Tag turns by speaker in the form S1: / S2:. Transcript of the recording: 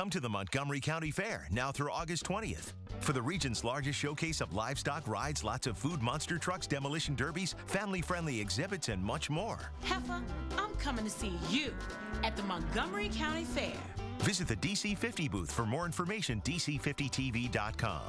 S1: Come to the Montgomery County Fair now through August 20th. For the region's largest showcase of livestock rides, lots of food monster trucks, demolition derbies, family friendly exhibits, and much more.
S2: Heifer, I'm coming to see you at the Montgomery County Fair.
S1: Visit the DC50 booth for more information, dc50tv.com.